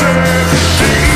music.